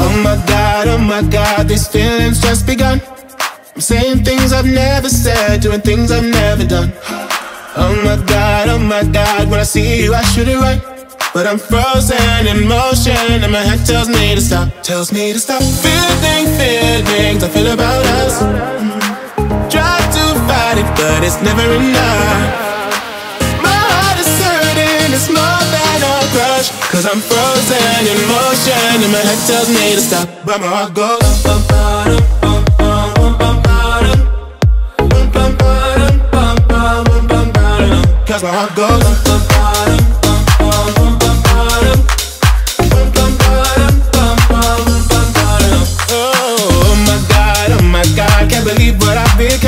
Oh my god, oh my god, these feelings just begun. I'm saying things I've never said, doing things I've never done. Oh my god, oh my god, when I see you I should it right. But I'm frozen in motion and my head tells me to stop, tells me to stop. Feeling feelings I feel about us. Try to it's never enough. My heart is hurting, it's more than a crush. Cause I'm frozen in motion and my head tells me to stop. But my heart goes. bum, bum, bum, bum, bum, bum, bum, bum, bum, bum, bum, bum, Cause my heart goes. bum, bum, bum, bum, bum, bum, bum. Oh my god, oh my god, can't believe what I've become.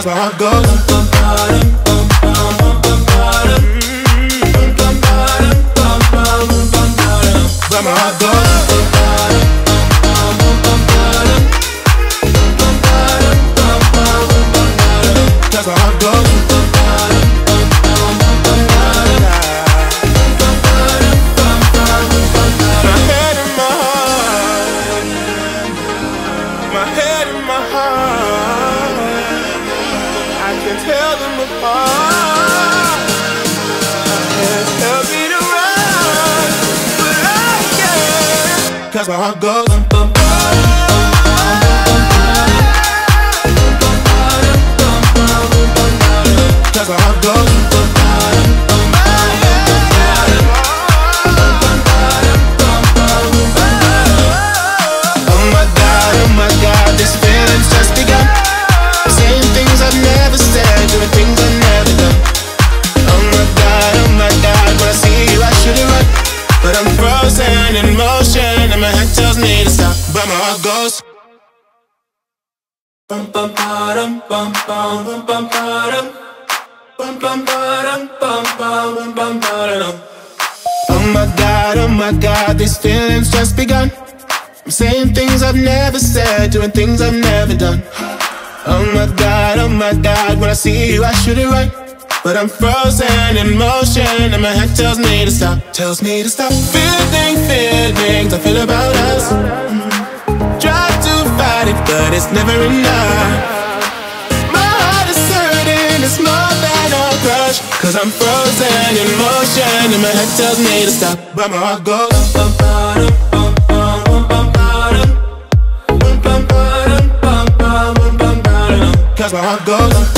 that's where I go. I can tell them apart. I Can't tell me to but I can. Cause my heart goes. bum, Cause my heart goes. my head tells me to stop, but my heart goes. Bum bum bottom, bum bum bum bum bottom, bum bum bottom, bum bum bum bum bottom. Oh my god, oh my god, these feelings just begun. I'm saying things I've never said, doing things I've never done. Oh my god, oh my god, when I see you, I should it right. But I'm frozen in motion, and my head tells me to stop, tells me to stop feeling feelings I feel about us. Try to fight it, but it's never enough. My heart is hurting, it's more than a crush. Cause I'm frozen in motion and my head tells me to stop. But my heart goes. bum, bum, bum, bum,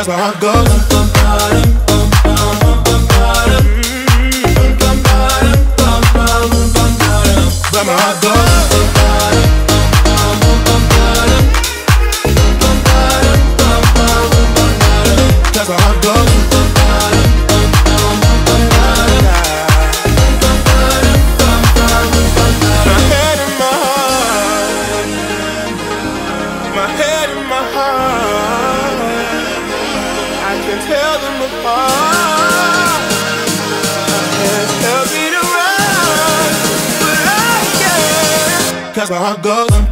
that's where I go. That's head and my heart. I tell them apart. Can't tell me to but I can. Cause my heart goes.